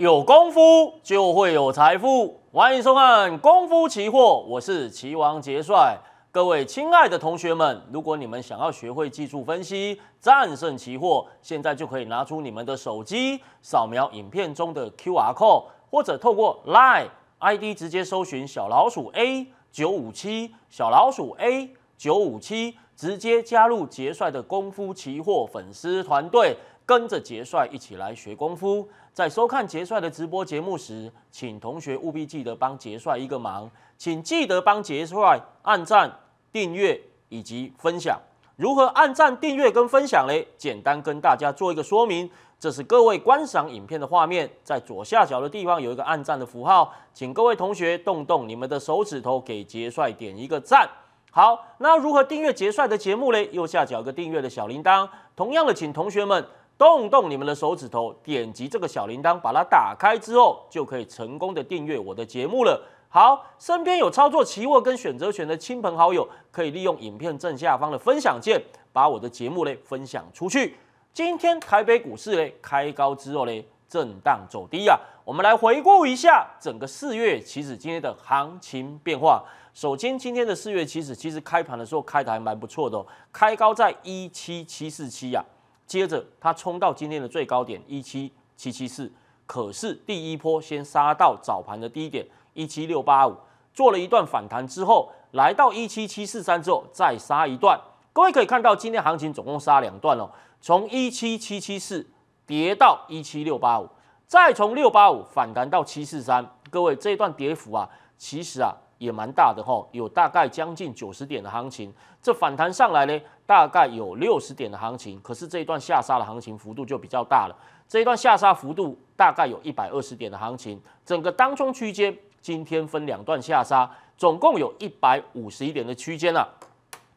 有功夫就会有财富，欢迎收看《功夫期货》，我是棋王杰帅。各位亲爱的同学们，如果你们想要学会技术分析、战胜期货，现在就可以拿出你们的手机，扫描影片中的 QR code，或者透过 Line ID 直接搜寻小老鼠 A 九五七，小老鼠 A 九五七，直接加入杰帅的功夫期货粉丝团队。跟着杰帅一起来学功夫，在收看杰帅的直播节目时，请同学务必记得帮杰帅一个忙，请记得帮杰帅按赞、订阅以及分享。如何按赞、订阅跟分享嘞？简单跟大家做一个说明，这是各位观赏影片的画面，在左下角的地方有一个按赞的符号，请各位同学动动你们的手指头，给杰帅点一个赞。好，那如何订阅杰帅的节目嘞？右下角有个订阅的小铃铛，同样的，请同学们。动动你们的手指头，点击这个小铃铛，把它打开之后，就可以成功的订阅我的节目了。好，身边有操作期货跟选择权的亲朋好友，可以利用影片正下方的分享键，把我的节目嘞分享出去。今天台北股市嘞开高之后嘞震荡走低啊，我们来回顾一下整个四月期指今天的行情变化。首先，今天的四月期指其实开盘的时候开的还蛮不错的，开高在一七七四七呀。接着它冲到今天的最高点一七七七四，可是第一波先杀到早盘的低点一七六八五，做了一段反弹之后，来到一七七四三之后再杀一段。各位可以看到，今天行情总共杀两段哦，从一七七七四跌到一七六八五，再从六八五反弹到七四三。各位这一段跌幅啊，其实啊。也蛮大的哈，有大概将近九十点的行情，这反弹上来呢，大概有六十点的行情，可是这一段下杀的行情幅度就比较大了，这一段下杀幅度大概有一百二十点的行情，整个当中区间今天分两段下杀，总共有一百五十一点的区间啊。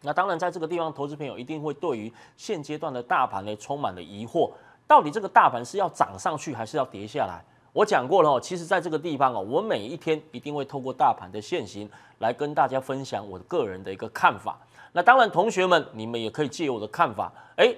那当然在这个地方，投资朋友一定会对于现阶段的大盘呢充满了疑惑，到底这个大盘是要涨上去还是要跌下来？我讲过了哦，其实在这个地方哦，我每一天一定会透过大盘的现形来跟大家分享我个人的一个看法。那当然，同学们你们也可以借我的看法，哎，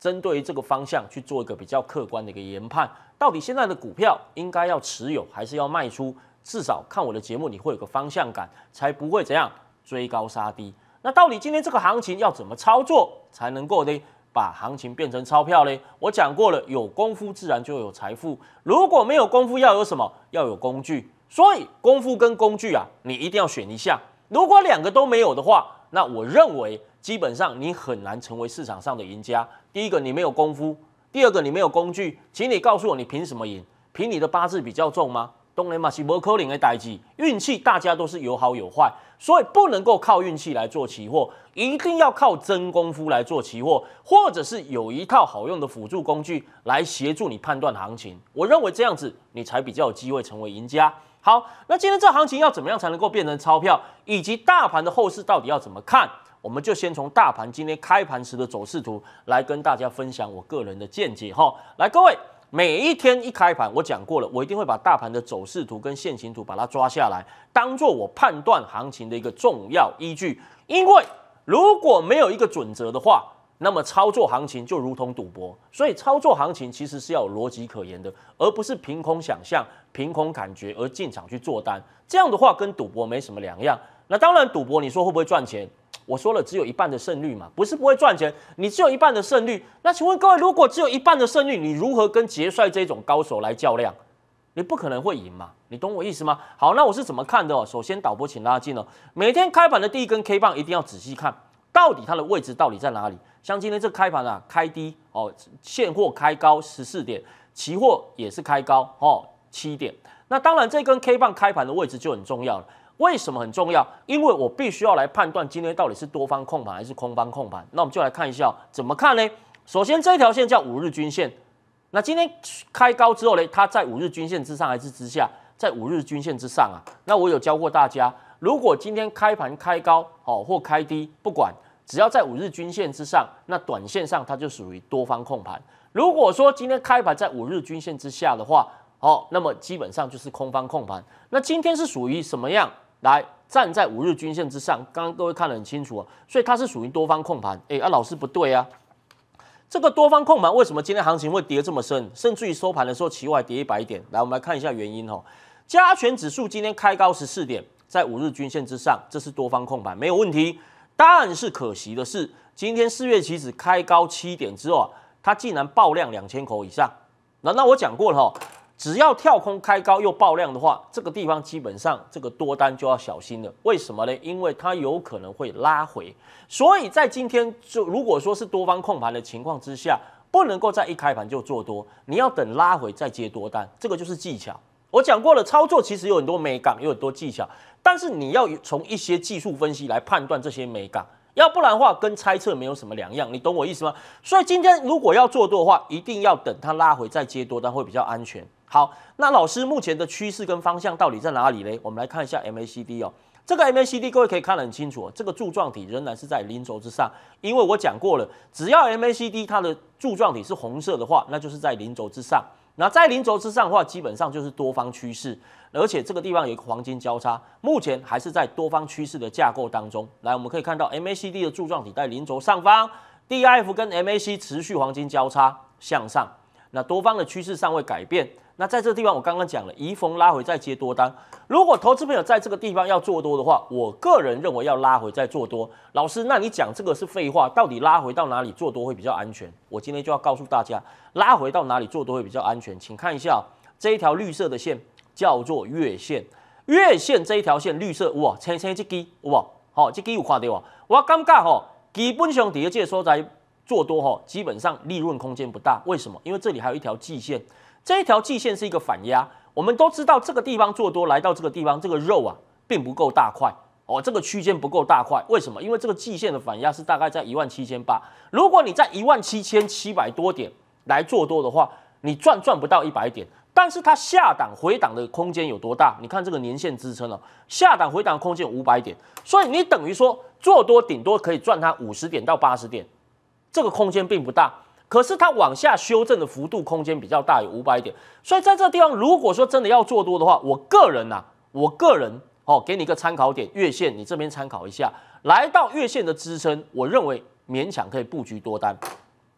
针对于这个方向去做一个比较客观的一个研判，到底现在的股票应该要持有还是要卖出？至少看我的节目你会有个方向感，才不会怎样追高杀低。那到底今天这个行情要怎么操作才能够呢？把行情变成钞票嘞！我讲过了，有功夫自然就有财富。如果没有功夫，要有什么？要有工具。所以功夫跟工具啊，你一定要选一项。如果两个都没有的话，那我认为基本上你很难成为市场上的赢家。第一个，你没有功夫；第二个，你没有工具。请你告诉我，你凭什么赢？凭你的八字比较重吗？东雷马西伯科林的代际，运气大家都是有好有坏，所以不能够靠运气来做期货，一定要靠真功夫来做期货，或者是有一套好用的辅助工具来协助你判断行情。我认为这样子你才比较有机会成为赢家。好，那今天这行情要怎么样才能够变成钞票，以及大盘的后市到底要怎么看？我们就先从大盘今天开盘时的走势图来跟大家分享我个人的见解哈。来，各位。每一天一开盘，我讲过了，我一定会把大盘的走势图跟线形图把它抓下来，当做我判断行情的一个重要依据。因为如果没有一个准则的话，那么操作行情就如同赌博。所以操作行情其实是要有逻辑可言的，而不是凭空想象、凭空感觉而进场去做单。这样的话跟赌博没什么两样。那当然，赌博你说会不会赚钱？我说了，只有一半的胜率嘛，不是不会赚钱，你只有一半的胜率。那请问各位，如果只有一半的胜率，你如何跟杰帅这种高手来较量？你不可能会赢嘛，你懂我意思吗？好，那我是怎么看的哦？首先，导播请拉近哦，每天开盘的第一根 K 棒一定要仔细看，到底它的位置到底在哪里？像今天这开盘啊，开低哦，现货开高十四点，期货也是开高哦七点。那当然，这根 K 棒开盘的位置就很重要了。为什么很重要？因为我必须要来判断今天到底是多方控盘还是空方控盘。那我们就来看一下怎么看呢？首先，这条线叫五日均线。那今天开高之后呢，它在五日均线之上还是之下？在五日均线之上啊。那我有教过大家，如果今天开盘开高哦或开低，不管只要在五日均线之上，那短线上它就属于多方控盘。如果说今天开盘在五日均线之下的话，哦，那么基本上就是空方控盘。那今天是属于什么样？来站在五日均线之上，刚刚各位看得很清楚啊，所以它是属于多方控盘。哎啊，老师不对啊，这个多方控盘为什么今天行情会跌这么深，甚至于收盘的时候期外跌一百点？来，我们来看一下原因哦。加权指数今天开高十四点，在五日均线之上，这是多方控盘没有问题。但是可惜的是，今天四月期指开高七点之后啊，它竟然爆量两千口以上。那那我讲过了哈，只要跳空开高又爆量的话，这个地方基本上这个多单就要小心了。为什么呢？因为它有可能会拉回。所以在今天就如果说是多方控盘的情况之下，不能够在一开盘就做多，你要等拉回再接多单，这个就是技巧。我讲过了，操作其实有很多美感，有很多技巧，但是你要从一些技术分析来判断这些美感，要不然的话跟猜测没有什么两样，你懂我意思吗？所以今天如果要做多的话，一定要等它拉回再接多单会比较安全。好，那老师目前的趋势跟方向到底在哪里呢？我们来看一下 MACD 哦，这个 MACD 各位可以看得很清楚，这个柱状体仍然是在零轴之上，因为我讲过了，只要 MACD 它的柱状体是红色的话，那就是在零轴之上。那在零轴之上的话，基本上就是多方趋势，而且这个地方有一个黄金交叉，目前还是在多方趋势的架构当中。来，我们可以看到 MACD 的柱状体在零轴上方，DIF 跟 MAC 持续黄金交叉向上，那多方的趋势尚未改变。那在这个地方，我刚刚讲了，移逢拉回再接多单。如果投资朋友在这个地方要做多的话，我个人认为要拉回再做多。老师，那你讲这个是废话，到底拉回到哪里做多会比较安全？我今天就要告诉大家，拉回到哪里做多会比较安全。请看一下这一条绿色的线，叫做月线。月线这一条线绿色，哇，青青这根，哇，好，这根有看到哇？我感觉吼，基本上第二届所在做多吼，基本上利润空间不大。为什么？因为这里还有一条季线。这一条季线是一个反压，我们都知道这个地方做多来到这个地方，这个肉啊并不够大块哦，这个区间不够大块，为什么？因为这个季线的反压是大概在一万七千八，如果你在一万七千七百多点来做多的话，你赚赚不到一百点，但是它下档回档的空间有多大？你看这个年线支撑了，下档回档空间五百点，所以你等于说做多顶多可以赚它五十点到八十点，这个空间并不大。可是它往下修正的幅度空间比较大，有五百点，所以在这个地方，如果说真的要做多的话，我个人呐，我个人哦，给你一个参考点，月线你这边参考一下，来到月线的支撑，我认为勉强可以布局多单。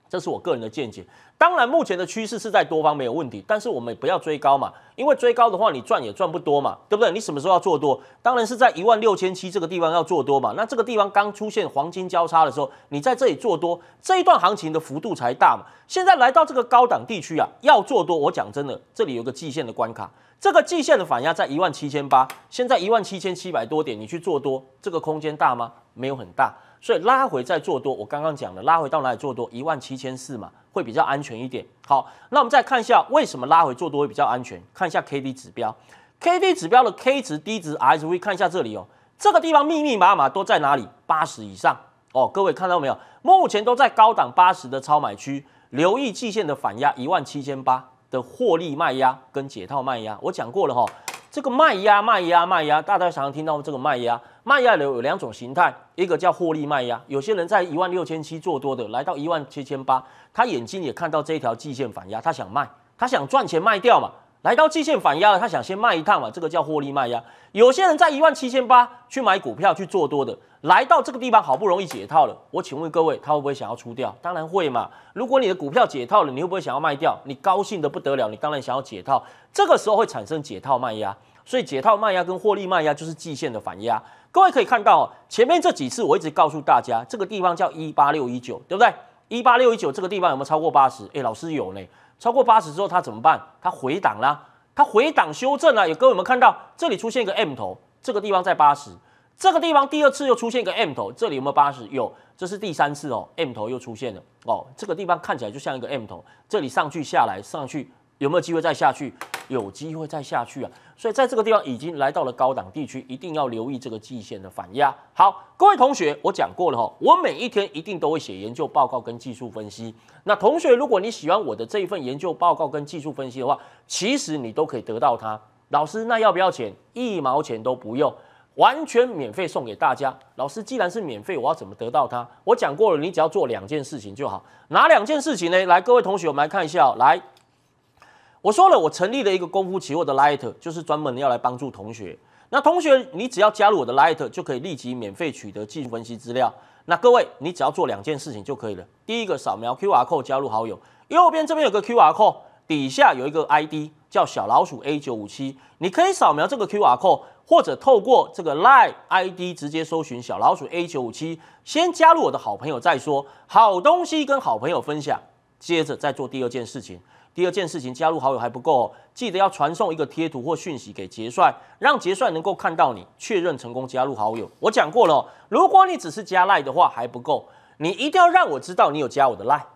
这是我个人的见解。当然，目前的趋势是在多方没有问题，但是我们不要追高嘛，因为追高的话，你赚也赚不多嘛，对不对？你什么时候要做多？当然是在一万六千七这个地方要做多嘛。那这个地方刚出现黄金交叉的时候，你在这里做多，这一段行情的幅度才大嘛。现在来到这个高档地区啊，要做多，我讲真的，这里有个季线的关卡，这个季线的反压在一万七千八，现在一万七千七百多点，你去做多，这个空间大吗？没有很大。所以拉回再做多，我刚刚讲了，拉回到哪里做多？一万七千四嘛，会比较安全一点。好，那我们再看一下为什么拉回做多会比较安全？看一下 K D 指标，K D 指标的 K 值、D 值、R S V，看一下这里哦，这个地方密密麻麻都在哪里？八十以上哦，各位看到没有？目前都在高档八十的超买区，留意季线的反压一万七千八的获利卖压跟解套卖压，我讲过了哈。这个卖压、卖压、卖压，大家常常听到这个卖压。卖压有有两种形态，一个叫获利卖压。有些人在一万六千七做多的，来到一万七千八，他眼睛也看到这一条季线反压，他想卖，他想赚钱卖掉嘛。来到季线反压了，他想先卖一趟嘛，这个叫获利卖压。有些人在一万七千八去买股票去做多的，来到这个地方好不容易解套了，我请问各位，他会不会想要出掉？当然会嘛。如果你的股票解套了，你会不会想要卖掉？你高兴的不得了，你当然想要解套。这个时候会产生解套卖压，所以解套卖压跟获利卖压就是季线的反压。各位可以看到，前面这几次我一直告诉大家，这个地方叫一八六一九，对不对？一八六一九这个地方有没有超过八十？哎，老师有呢。超过八十之后，它怎么办？它回档啦，它回档修正啦。有各位有没有看到？这里出现一个 M 头，这个地方在八十，这个地方第二次又出现一个 M 头，这里有没有八十？有，这是第三次哦，M 头又出现了哦。这个地方看起来就像一个 M 头，这里上去下来上去。有没有机会再下去？有机会再下去啊！所以在这个地方已经来到了高档地区，一定要留意这个季线的反压。好，各位同学，我讲过了哈，我每一天一定都会写研究报告跟技术分析。那同学，如果你喜欢我的这一份研究报告跟技术分析的话，其实你都可以得到它。老师，那要不要钱？一毛钱都不用，完全免费送给大家。老师，既然是免费，我要怎么得到它？我讲过了，你只要做两件事情就好。哪两件事情呢？来，各位同学，我们来看一下，来。我说了，我成立了一个功夫期货的 Light，就是专门要来帮助同学。那同学，你只要加入我的 Light，就可以立即免费取得技术分析资料。那各位，你只要做两件事情就可以了。第一个，扫描 QR code 加入好友，右边这边有个 QR code，底下有一个 ID 叫小老鼠 A 九五七，你可以扫描这个 QR code，或者透过这个 Line ID 直接搜寻小老鼠 A 九五七，先加入我的好朋友再说。好东西跟好朋友分享，接着再做第二件事情。第二件事情，加入好友还不够，记得要传送一个贴图或讯息给杰帅，让杰帅能够看到你，确认成功加入好友。我讲过了，如果你只是加赖的话还不够，你一定要让我知道你有加我的赖。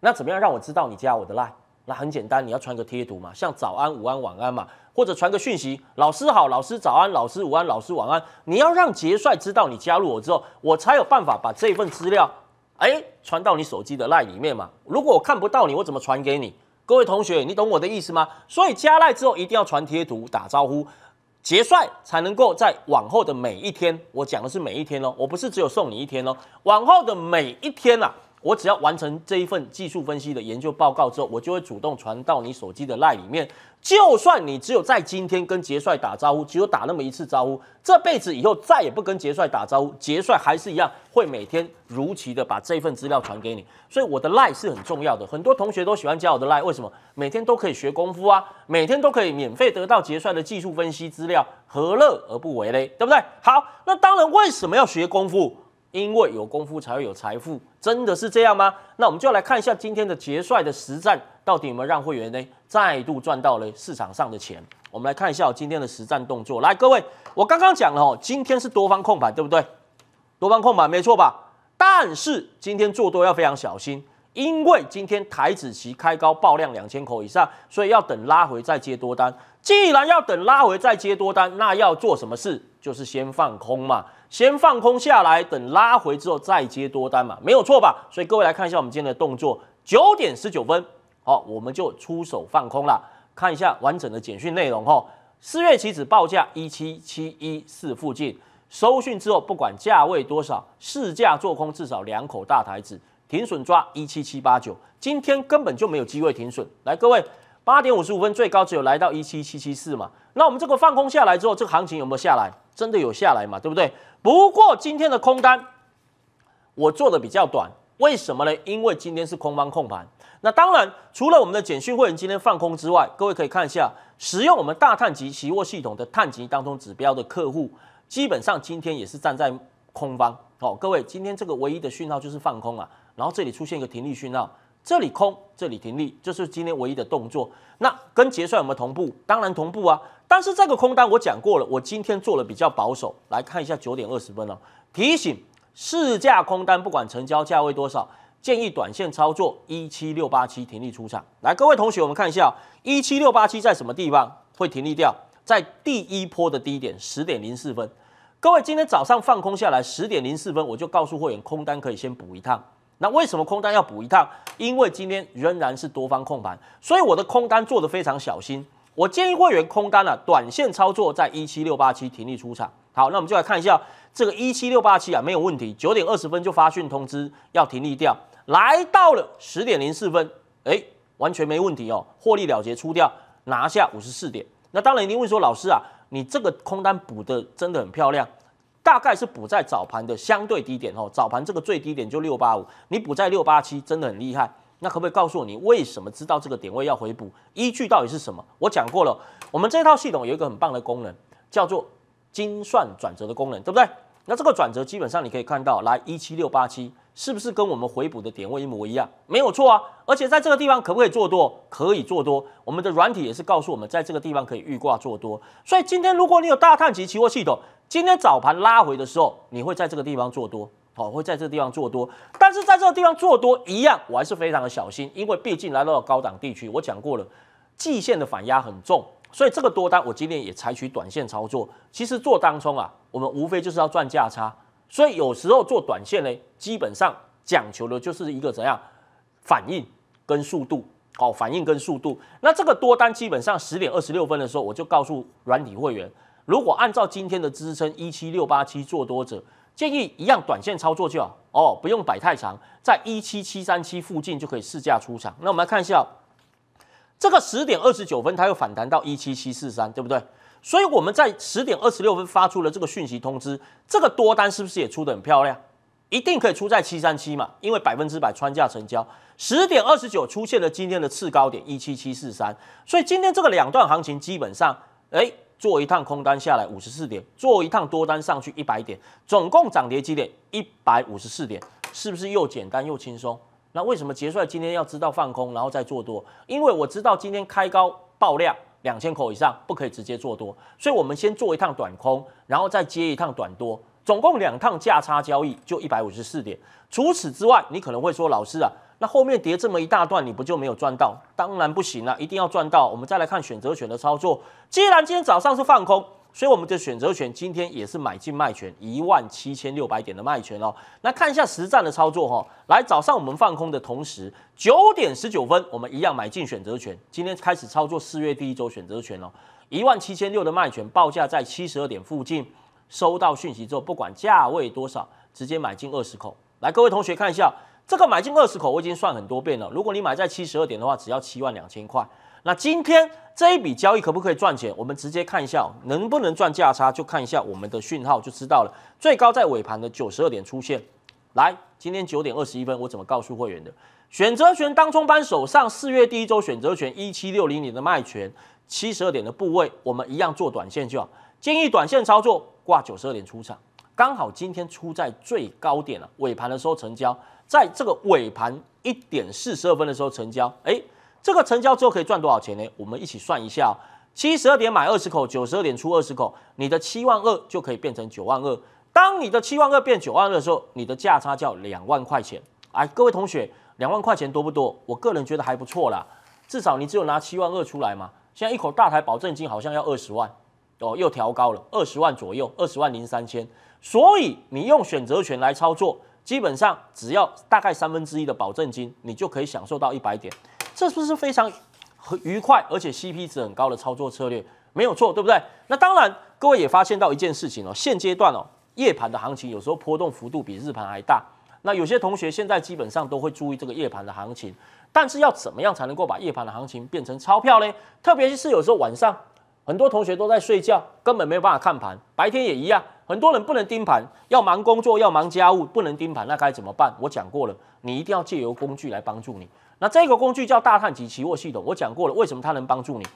那怎么样让我知道你加我的赖？那很简单，你要传个贴图嘛，像早安、午安、晚安嘛，或者传个讯息，老师好，老师早安，老师午安，老师晚安。你要让杰帅知道你加入我之后，我才有办法把这份资料，哎，传到你手机的赖里面嘛。如果我看不到你，我怎么传给你？各位同学，你懂我的意思吗？所以加赖之后一定要传贴图打招呼，结算才能够在往后的每一天，我讲的是每一天哦，我不是只有送你一天哦，往后的每一天呐。我只要完成这一份技术分析的研究报告之后，我就会主动传到你手机的 LINE 里面。就算你只有在今天跟杰帅打招呼，只有打那么一次招呼，这辈子以后再也不跟杰帅打招呼，杰帅还是一样会每天如期的把这份资料传给你。所以我的 LINE 是很重要的，很多同学都喜欢加我的 LINE，为什么？每天都可以学功夫啊，每天都可以免费得到杰帅的技术分析资料，何乐而不为嘞？对不对？好，那当然，为什么要学功夫？因为有功夫才会有财富，真的是这样吗？那我们就来看一下今天的杰帅的实战，到底有没有让会员呢再度赚到了市场上的钱？我们来看一下今天的实战动作。来，各位，我刚刚讲了哦，今天是多方控盘，对不对？多方控盘没错吧？但是今天做多要非常小心，因为今天台子期开高爆量两千口以上，所以要等拉回再接多单。既然要等拉回再接多单，那要做什么事？就是先放空嘛。先放空下来，等拉回之后再接多单嘛，没有错吧？所以各位来看一下我们今天的动作，九点十九分，好，我们就出手放空了。看一下完整的简讯内容哈。四月期指报价一七七一四附近，收讯之后不管价位多少，市价做空至少两口大台子，停损抓一七七八九。今天根本就没有机会停损。来，各位，八点五十五分最高只有来到一七七七四嘛。那我们这个放空下来之后，这个行情有没有下来？真的有下来嘛？对不对？不过今天的空单我做的比较短，为什么呢？因为今天是空方控盘。那当然，除了我们的简讯会员今天放空之外，各位可以看一下，使用我们大碳级期货系统的碳级当中指标的客户，基本上今天也是站在空方。好，各位，今天这个唯一的讯号就是放空啊，然后这里出现一个停利讯号，这里空，这里停利，这是今天唯一的动作。那跟结算有没有同步？当然同步啊。但是这个空单我讲过了，我今天做的比较保守。来看一下九点二十分了，提醒市价空单不管成交价位多少，建议短线操作一七六八七停利出场。来，各位同学，我们看一下一七六八七在什么地方会停利掉？在第一波的低点十点零四分。各位今天早上放空下来十点零四分，我就告诉会员空单可以先补一趟。那为什么空单要补一趟？因为今天仍然是多方控盘，所以我的空单做的非常小心。我建议会员空单呢，短线操作在一七六八七停利出场。好，那我们就来看一下这个一七六八七啊，没有问题。九点二十分就发讯通知要停利掉，来到了十点零四分，哎，完全没问题哦，获利了结出掉，拿下五十四点。那当然一定会说，老师啊，你这个空单补的真的很漂亮，大概是补在早盘的相对低点哦，早盘这个最低点就六八五，你补在六八七，真的很厉害。那可不可以告诉我，你为什么知道这个点位要回补？依据到底是什么？我讲过了，我们这套系统有一个很棒的功能，叫做精算转折的功能，对不对？那这个转折基本上你可以看到，来一七六八七，是不是跟我们回补的点位一模一样？没有错啊！而且在这个地方可不可以做多？可以做多。我们的软体也是告诉我们，在这个地方可以预挂做多。所以今天如果你有大碳级期货系统，今天早盘拉回的时候，你会在这个地方做多。好，会在这个地方做多，但是在这个地方做多一样，我还是非常的小心，因为毕竟来到了高档地区，我讲过了，季线的反压很重，所以这个多单我今天也采取短线操作。其实做当冲啊，我们无非就是要赚价差，所以有时候做短线呢，基本上讲求的就是一个怎样反应跟速度，好，反应跟速度。那这个多单基本上十点二十六分的时候，我就告诉软体会员，如果按照今天的支撑一七六八七做多者。建议一样短线操作就好哦，不用摆太长，在一七七三七附近就可以试价出场。那我们来看一下，这个十点二十九分，它又反弹到一七七四三，对不对？所以我们在十点二十六分发出了这个讯息通知，这个多单是不是也出的很漂亮？一定可以出在七三七嘛，因为百分之百穿价成交。十点二十九出现了今天的次高点一七七四三，所以今天这个两段行情基本上，哎，做一趟空单下来五十四点，做一趟多单上去一百点，总共涨跌几点？一百五十四点，是不是又简单又轻松？那为什么杰帅今天要知道放空，然后再做多？因为我知道今天开高爆量两千口以上不可以直接做多，所以我们先做一趟短空，然后再接一趟短多。总共两趟价差交易就一百五十四点。除此之外，你可能会说，老师啊，那后面跌这么一大段，你不就没有赚到？当然不行啊，一定要赚到。我们再来看选择权的操作。既然今天早上是放空，所以我们的选择权今天也是买进卖权一万七千六百点的卖权哦。那看一下实战的操作哈。来，早上我们放空的同时，九点十九分我们一样买进选择权。今天开始操作四月第一周选择权哦，一万七千六的卖权报价在七十二点附近。收到讯息之后，不管价位多少，直接买进二十口。来，各位同学看一下，这个买进二十口，我已经算很多遍了。如果你买在七十二点的话，只要七万两千块。那今天这一笔交易可不可以赚钱？我们直接看一下，能不能赚价差，就看一下我们的讯号就知道了。最高在尾盘的九十二点出现。来，今天九点二十一分，我怎么告诉会员的？选择权当冲班手上四月第一周选择权一七六零零的卖权，七十二点的部位，我们一样做短线就好。建议短线操作。挂九十二点出场，刚好今天出在最高点了。尾盘的时候成交，在这个尾盘一点四十二分的时候成交。哎，这个成交之后可以赚多少钱呢？我们一起算一下：七十二点买二十口，九十二点出二十口，你的七万二就可以变成九万二。当你的七万二变九万二的时候，你的价差叫两万块钱。哎，各位同学，两万块钱多不多？我个人觉得还不错啦。至少你只有拿七万二出来嘛。现在一口大台保证金好像要二十万。哦，又调高了二十万左右，二十万零三千。所以你用选择权来操作，基本上只要大概三分之一的保证金，你就可以享受到一百点。这是不是非常愉快，而且 CP 值很高的操作策略？没有错，对不对？那当然，各位也发现到一件事情哦，现阶段哦，夜盘的行情有时候波动幅度比日盘还大。那有些同学现在基本上都会注意这个夜盘的行情，但是要怎么样才能够把夜盘的行情变成钞票呢？特别是有时候晚上。很多同学都在睡觉，根本没有办法看盘。白天也一样，很多人不能盯盘，要忙工作，要忙家务，不能盯盘，那该怎么办？我讲过了，你一定要借由工具来帮助你。那这个工具叫大探级期货系统，我讲过了，为什么它能帮助你？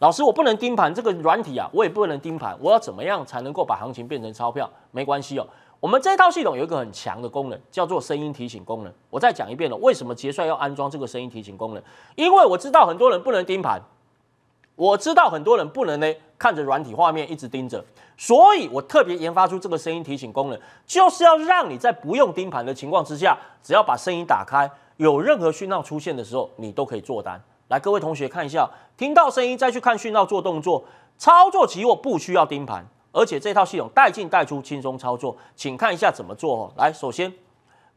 老师，我不能盯盘，这个软体啊，我也不能盯盘，我要怎么样才能够把行情变成钞票？没关系哦，我们这套系统有一个很强的功能，叫做声音提醒功能。我再讲一遍了，为什么杰帅要安装这个声音提醒功能？因为我知道很多人不能盯盘。我知道很多人不能呢看着软体画面一直盯着，所以我特别研发出这个声音提醒功能，就是要让你在不用盯盘的情况之下，只要把声音打开，有任何讯号出现的时候，你都可以做单。来，各位同学看一下，听到声音再去看讯号做动作，操作期货不需要盯盘，而且这套系统带进带出轻松操作，请看一下怎么做哦。来，首先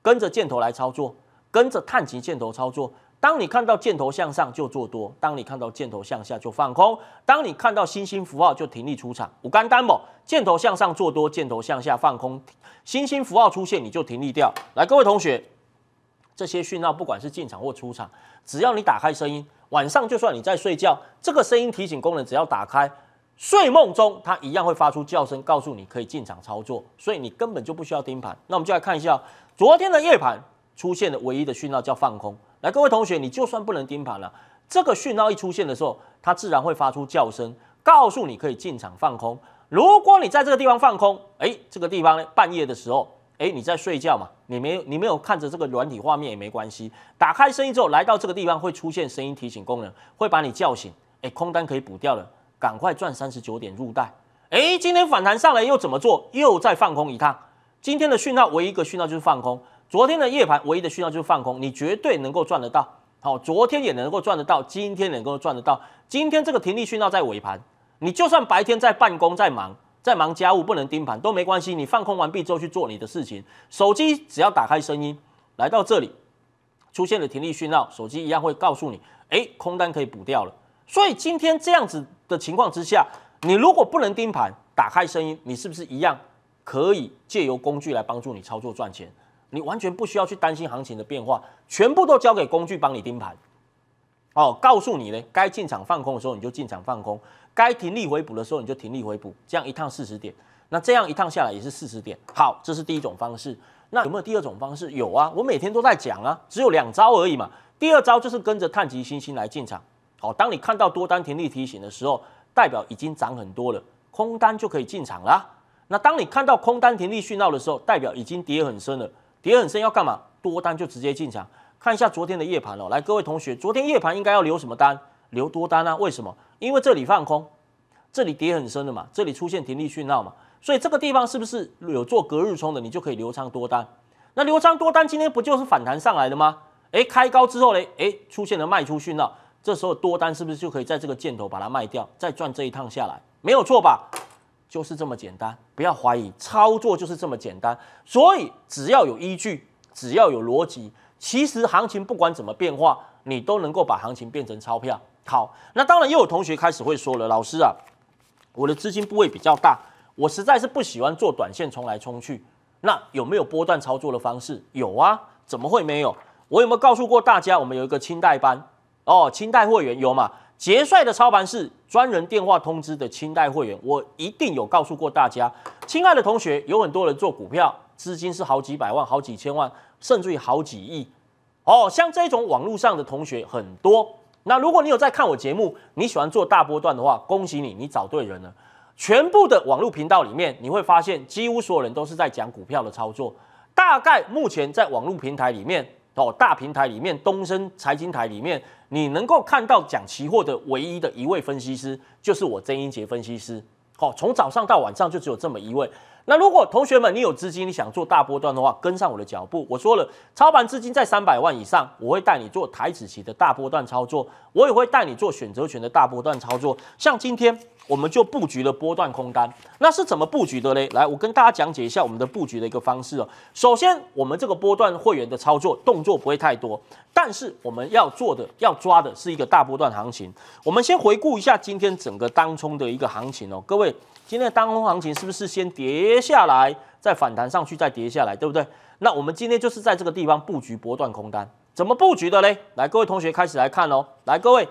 跟着箭头来操作，跟着探级箭头操作。当你看到箭头向上就做多，当你看到箭头向下就放空，当你看到星星符号就停利出场。五干单某，箭头向上做多，箭头向下放空，星星符号出现你就停利掉。来，各位同学，这些讯号不管是进场或出场，只要你打开声音，晚上就算你在睡觉，这个声音提醒功能只要打开，睡梦中它一样会发出叫声，告诉你可以进场操作，所以你根本就不需要盯盘。那我们就来看一下昨天的夜盘出现的唯一的讯号叫放空。来，各位同学，你就算不能盯盘了，这个讯号一出现的时候，它自然会发出叫声，告诉你可以进场放空。如果你在这个地方放空，哎，这个地方呢，半夜的时候，哎，你在睡觉嘛，你没有你没有看着这个软体画面也没关系，打开声音之后，来到这个地方会出现声音提醒功能，会把你叫醒，哎，空单可以补掉了，赶快赚三十九点入袋。哎，今天反弹上来又怎么做？又再放空一趟。今天的讯号唯一一个讯号就是放空。昨天的夜盘唯一的讯号就是放空，你绝对能够赚得到。好，昨天也能够赚得到，今天能够赚得到。今天这个停利讯号在尾盘，你就算白天在办公、在忙、在忙家务，不能盯盘都没关系。你放空完毕之后去做你的事情，手机只要打开声音，来到这里出现了停利讯号，手机一样会告诉你，哎，空单可以补掉了。所以今天这样子的情况之下，你如果不能盯盘，打开声音，你是不是一样可以借由工具来帮助你操作赚钱？你完全不需要去担心行情的变化，全部都交给工具帮你盯盘。哦，告诉你呢，该进场放空的时候你就进场放空，该停利回补的时候你就停利回补，这样一趟四十点，那这样一趟下来也是四十点。好，这是第一种方式。那有没有第二种方式？有啊，我每天都在讲啊，只有两招而已嘛。第二招就是跟着探吉星星来进场。好，当你看到多单停利提醒的时候，代表已经涨很多了，空单就可以进场啦。那当你看到空单停利讯号的时候，代表已经跌很深了，跌很深要干嘛？多单就直接进场。看一下昨天的夜盘哦，来，各位同学，昨天夜盘应该要留什么单？留多单啊？为什么？因为这里放空，这里跌很深的嘛，这里出现停利讯号嘛，所以这个地方是不是有做隔日冲的，你就可以留仓多单？那留仓多单今天不就是反弹上来的吗？哎，开高之后嘞，哎，出现了卖出讯号，这时候多单是不是就可以在这个箭头把它卖掉，再赚这一趟下来？没有错吧？就是这么简单，不要怀疑，操作就是这么简单。所以只要有依据，只要有逻辑。其实行情不管怎么变化，你都能够把行情变成钞票。好，那当然又有同学开始会说了，老师啊，我的资金部位比较大，我实在是不喜欢做短线冲来冲去。那有没有波段操作的方式？有啊，怎么会没有？我有没有告诉过大家，我们有一个清代班哦，清代会员有嘛？杰帅的操盘是专人电话通知的清代会员，我一定有告诉过大家。亲爱的同学，有很多人做股票，资金是好几百万、好几千万。甚至于好几亿哦，像这种网络上的同学很多。那如果你有在看我节目，你喜欢做大波段的话，恭喜你，你找对人了。全部的网络频道里面，你会发现几乎所有人都是在讲股票的操作。大概目前在网络平台里面哦，大平台里面，东升财经台里面，你能够看到讲期货的唯一的一位分析师，就是我曾英杰分析师。哦，从早上到晚上就只有这么一位。那如果同学们你有资金，你想做大波段的话，跟上我的脚步。我说了，操盘资金在三百万以上，我会带你做台子期的大波段操作，我也会带你做选择权的大波段操作。像今天我们就布局了波段空单，那是怎么布局的嘞？来，我跟大家讲解一下我们的布局的一个方式哦。首先，我们这个波段会员的操作动作不会太多，但是我们要做的、要抓的是一个大波段行情。我们先回顾一下今天整个当冲的一个行情哦，各位。今天的当空行情是不是先跌下来，再反弹上去，再跌下来，对不对？那我们今天就是在这个地方布局波段空单，怎么布局的嘞？来，各位同学开始来看哦。来，各位，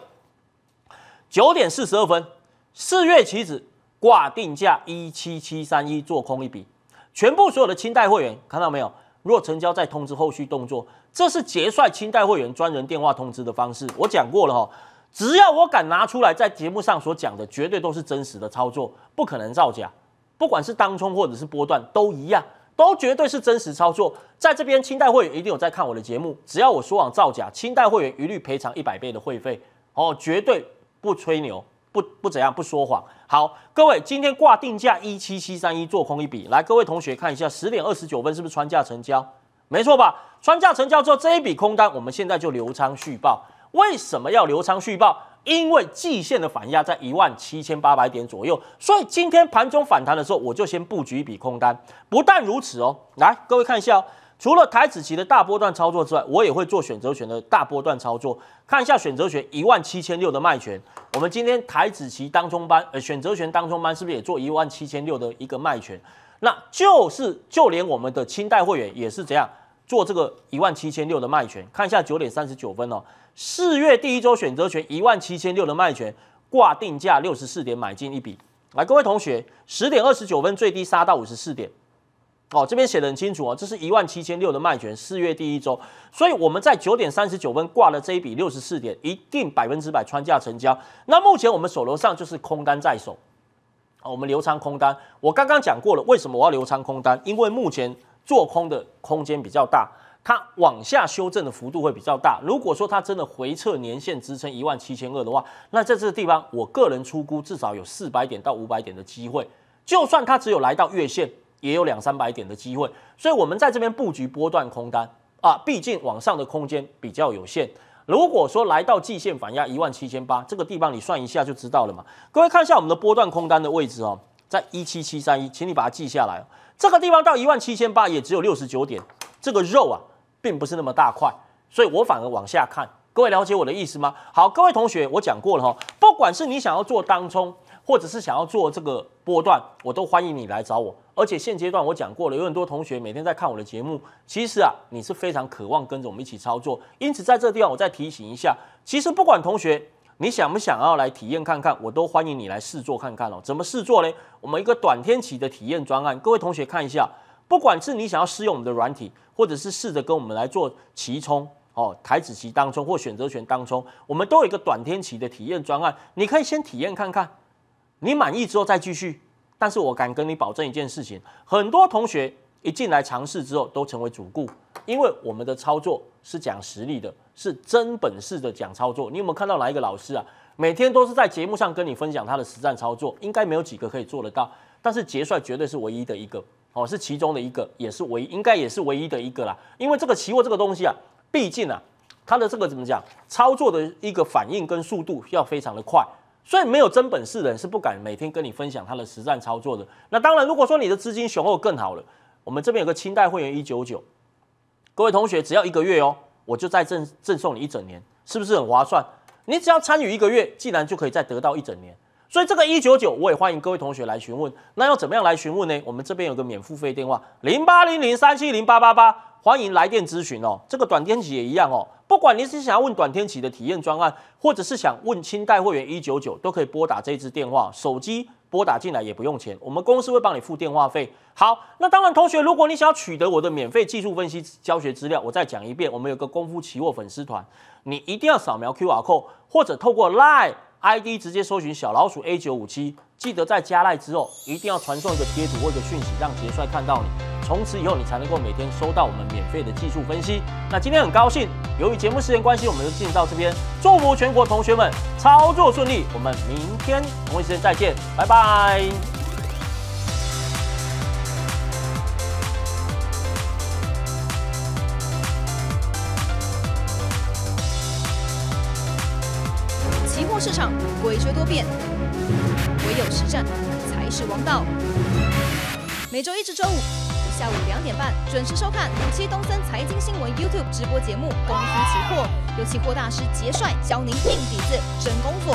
九点四十二分，四月期指挂定价一七七三一，做空一笔，全部所有的清代会员看到没有？若成交再通知后续动作，这是结算清代会员专人电话通知的方式。我讲过了哈。只要我敢拿出来，在节目上所讲的，绝对都是真实的操作，不可能造假。不管是当冲或者是波段，都一样，都绝对是真实操作。在这边，清代会员一定有在看我的节目。只要我说谎造假，清代会员一律赔偿一百倍的会费哦，绝对不吹牛，不不怎样，不说谎。好，各位，今天挂定价一七七三一，做空一笔。来，各位同学看一下，十点二十九分是不是穿价成交？没错吧？穿价成交之后，这一笔空单，我们现在就留仓续报。为什么要留仓续报？因为季线的反压在一万七千八百点左右，所以今天盘中反弹的时候，我就先布局一笔空单。不但如此哦，来各位看一下哦，除了台子期的大波段操作之外，我也会做选择权的大波段操作。看一下选择权一万七千六的卖权，我们今天台子期当中班，呃，选择权当中班是不是也做一万七千六的一个卖权？那就是就连我们的清代会员也是这样做这个一万七千六的卖权。看一下九点三十九分哦。四月第一周选择权一万七千六的卖权挂定价六十四点买进一笔，来各位同学，十点二十九分最低杀到五十四点，哦这边写的很清楚哦，这是一万七千六的卖权，四月第一周，所以我们在九点三十九分挂了这一笔六十四点，一定百分之百穿价成交。那目前我们手头上就是空单在手，我们留仓空单，我刚刚讲过了，为什么我要留仓空单？因为目前做空的空间比较大。它往下修正的幅度会比较大。如果说它真的回撤年线支撑一万七千二的话，那在这个地方，我个人出估至少有四百点到五百点的机会。就算它只有来到月线，也有两三百点的机会。所以，我们在这边布局波段空单啊，毕竟往上的空间比较有限。如果说来到季线反压一万七千八这个地方，你算一下就知道了嘛。各位看一下我们的波段空单的位置哦，在一七七三一，请你把它记下来。这个地方到一万七千八也只有六十九点，这个肉啊。并不是那么大块，所以我反而往下看。各位了解我的意思吗？好，各位同学，我讲过了哈，不管是你想要做当冲，或者是想要做这个波段，我都欢迎你来找我。而且现阶段我讲过了，有很多同学每天在看我的节目，其实啊，你是非常渴望跟着我们一起操作。因此在这个地方我再提醒一下，其实不管同学你想不想要来体验看看？我都欢迎你来试做看看哦。怎么试做呢？我们一个短天期的体验专案，各位同学看一下。不管是你想要试用我们的软体，或者是试着跟我们来做期冲哦，台子期当中或选择权当中，我们都有一个短天期的体验专案，你可以先体验看看，你满意之后再继续。但是我敢跟你保证一件事情，很多同学一进来尝试之后都成为主顾，因为我们的操作是讲实力的，是真本事的讲操作。你有没有看到哪一个老师啊？每天都是在节目上跟你分享他的实战操作，应该没有几个可以做得到。但是杰帅绝对是唯一的一个，哦，是其中的一个，也是唯一，应该也是唯一的一个啦。因为这个期货这个东西啊，毕竟啊，它的这个怎么讲，操作的一个反应跟速度要非常的快。所以没有真本事的人是不敢每天跟你分享他的实战操作的。那当然，如果说你的资金雄厚更好了，我们这边有个清代会员一九九，各位同学只要一个月哦，我就再赠赠送你一整年，是不是很划算？你只要参与一个月，既然就可以再得到一整年。所以这个一九九，我也欢迎各位同学来询问。那要怎么样来询问呢？我们这边有个免付费电话，零八零零三七零八八八，欢迎来电咨询哦。这个短天期也一样哦。不管你是想要问短天期的体验专案，或者是想问清代会员一九九，都可以拨打这支电话，手机拨打进来也不用钱，我们公司会帮你付电话费。好，那当然，同学，如果你想要取得我的免费技术分析教学资料，我再讲一遍，我们有个功夫期货粉丝团，你一定要扫描 QR code，或者透过 Line ID 直接搜寻小老鼠 A 九五七，记得在加赖之后，一定要传送一个贴图或者讯息，让杰帅看到你。从此以后，你才能够每天收到我们免费的技术分析。那今天很高兴，由于节目时间关系，我们就进到这边。祝福全国同学们操作顺利，我们明天同一时间再见，拜拜。多变，唯有实战才是王道。每周一至周五。下午两点半准时收看五七东森财经新闻 YouTube 直播节目《公司期货》，由期货大师杰帅教您硬底子、真功夫。